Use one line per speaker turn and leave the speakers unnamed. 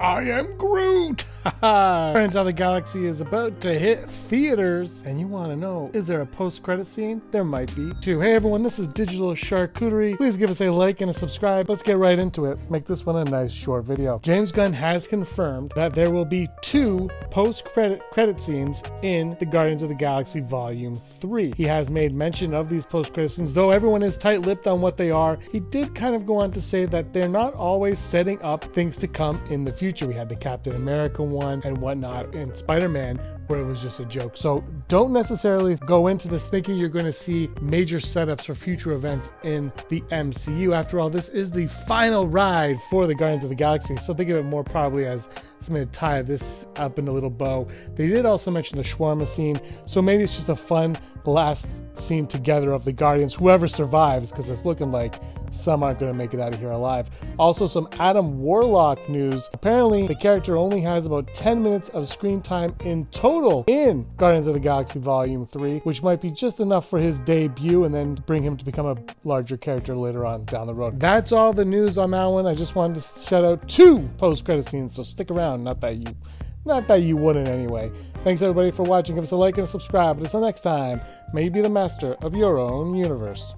I am Groot. Guardians of the Galaxy is about to hit theaters, and you want to know is there a post-credit scene? There might be. Two. Hey everyone, this is Digital Charcuterie. Please give us a like and a subscribe. Let's get right into it. Make this one a nice short video. James Gunn has confirmed that there will be two post-credit credit scenes in the Guardians of the Galaxy Volume 3. He has made mention of these post-credit scenes, though everyone is tight-lipped on what they are. He did kind of go on to say that they're not always setting up things to come in the future. We had the Captain America one and whatnot in Spider Man where it was just a joke. So don't necessarily go into this thinking you're going to see major setups for future events in the MCU. After all, this is the final ride for the Guardians of the Galaxy. So think of it more probably as something to tie this up in a little bow. They did also mention the shawarma scene, so maybe it's just a fun last scene together of the Guardians, whoever survives, because it's looking like some aren't going to make it out of here alive. Also, some Adam Warlock news. Apparently, the character only has about 10 minutes of screen time in total in Guardians of the Galaxy Volume 3, which might be just enough for his debut and then bring him to become a larger character later on down the road. That's all the news on that one. I just wanted to shout out two post credit scenes, so stick around. Not that you not that you wouldn't anyway. Thanks everybody for watching. Give us a like and a subscribe. But until next time, may you be the master of your own universe.